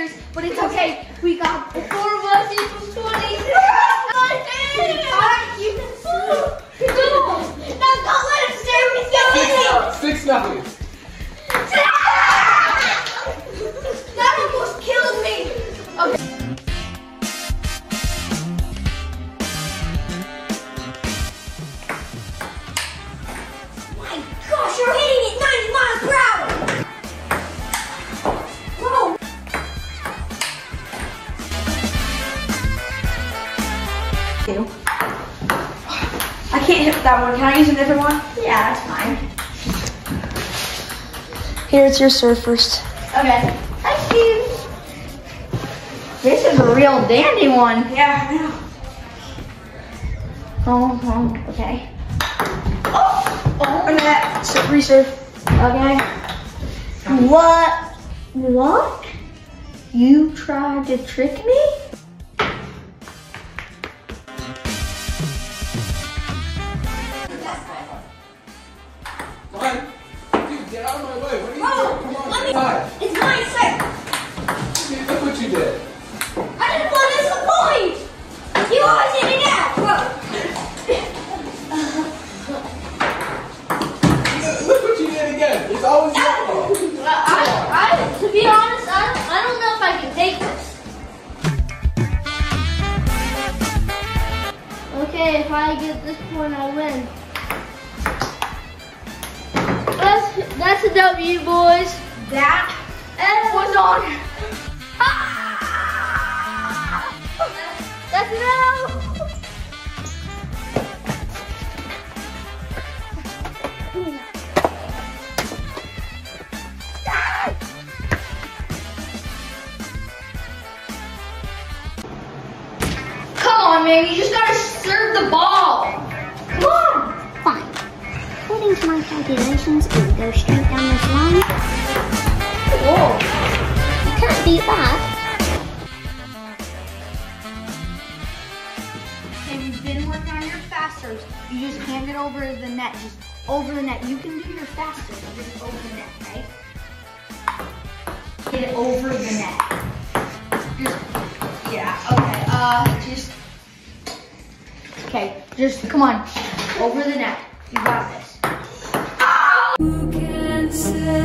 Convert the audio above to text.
years, but it's okay. We got four of us equals 20. Alright, you can No, don't let him stare me Six nothing. That almost killed me. Okay. I can't hit that one. Can I use a different one? Yeah, that's fine. Here, it's your serve first. Okay. Thank you. This is a real dandy one. Yeah, I know. Oh, oh, okay. Oh, oh. Open that. So, reserve. Okay. What? What? You tried to trick me? Get out of my way. What are you doing? Come on. let me- Fine. It's my set. Look what you did. I didn't want to disappoint. You always hit it out. Look what you did again. It's always your fault. I, I, to be honest, I, I don't know if I can take this. Okay, if I get this point, I win. That's that's a W, boys. That F was on. Ah! That's an L. Come on, man. You just gotta serve the ball. Calculations, it will go straight down this line. Whoa. You can't beat that. And you've been working on your fasters. You just hand it over the net. Just over the net. You can do your fasters. Just over the net, right? Get it over the net. Just, yeah, okay. Uh, just, okay. Just, come on. Over the net. You got this. Who can say